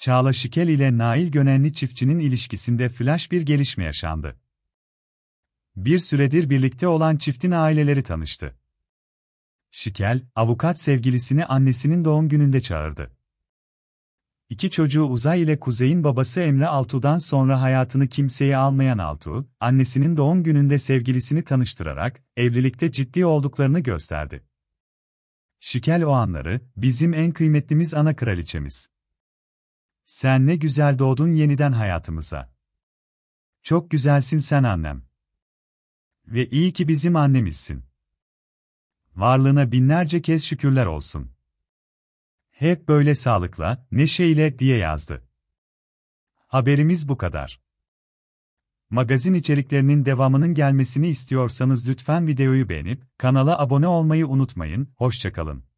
Çağla Şikel ile Nail Gönenli çiftçinin ilişkisinde flash bir gelişme yaşandı. Bir süredir birlikte olan çiftin aileleri tanıştı. Şikel, avukat sevgilisini annesinin doğum gününde çağırdı. İki çocuğu Uzay ile Kuzey'in babası Emre Altuğ'dan sonra hayatını kimseye almayan Altuğ, annesinin doğum gününde sevgilisini tanıştırarak, evlilikte ciddi olduklarını gösterdi. Şikel o anları, bizim en kıymetlimiz ana kraliçemiz. Sen ne güzel doğdun yeniden hayatımıza. Çok güzelsin sen annem. Ve iyi ki bizim annemizsin. Varlığına binlerce kez şükürler olsun. Hep böyle sağlıkla, neşeyle diye yazdı. Haberimiz bu kadar. Magazin içeriklerinin devamının gelmesini istiyorsanız lütfen videoyu beğenip kanala abone olmayı unutmayın. Hoşçakalın.